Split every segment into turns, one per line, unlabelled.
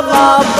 love of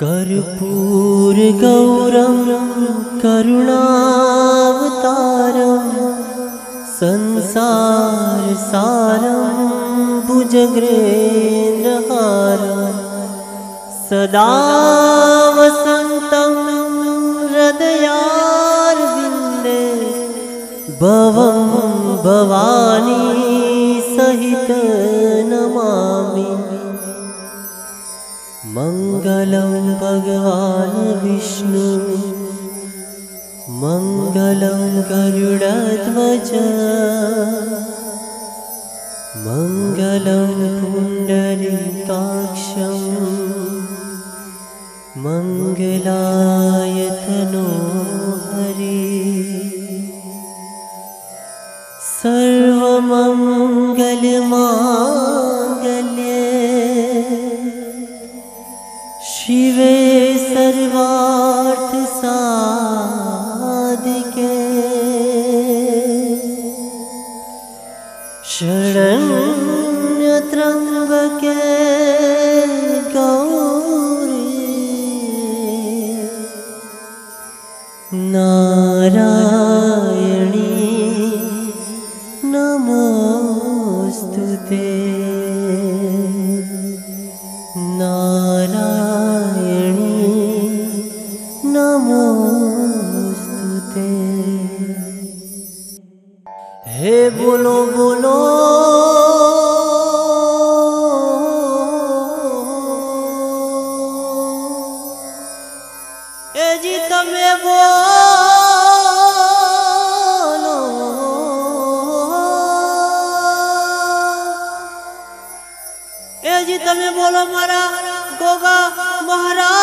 कर्पूरगौरं करुणावतारं संसारसारं भुजगृन्द्रहारं सदा वसन्तं हृदयार्विन्दे भवं भवानी मङ्गलं भगवान् विष्णु। मङ्गलं गरुडध्वज। मङ्गलं पुण्डरीकाक्षं मङ्गलायतनो हरि। सर्वमङ्गलमाङ्गल्ये शरण्यत्र्यम्बके गौरी। नारायणी नमोऽस्तु ते। नारायणी बोलो मारा गोगा महाराज।